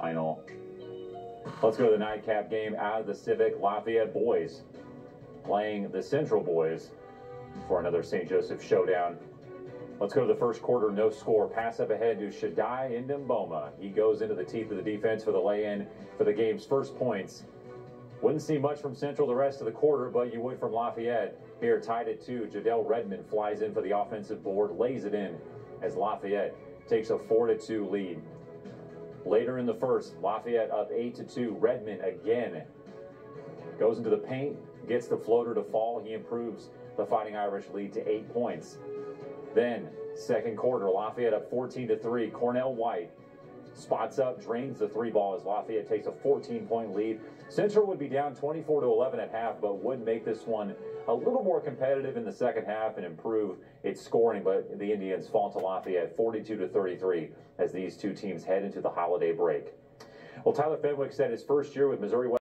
final. Let's go to the nightcap game out of the Civic Lafayette boys playing the Central boys for another St. Joseph showdown. Let's go to the first quarter, no score. Pass up ahead to Shaddai Ndemboma. He goes into the teeth of the defense for the lay-in for the game's first points. Wouldn't see much from Central the rest of the quarter, but you would from Lafayette. Here, tied at two, Jodell Redman flies in for the offensive board, lays it in as Lafayette takes a 4 to 2 lead. Later in the first, Lafayette up 8 to 2. Redman again goes into the paint, gets the floater to fall. He improves the Fighting Irish lead to 8 points. Then, second quarter, Lafayette up 14 to 3. Cornell White spots up, drains the three ball as Lafayette takes a 14 point lead. Central would be down 24 to 11 at half, but would make this one a little more competitive in the second half and improve its scoring. But the Indians fall to Lafayette 42 to 33 as these two teams head into the holiday break. Well, Tyler Fenwick said his first year with Missouri.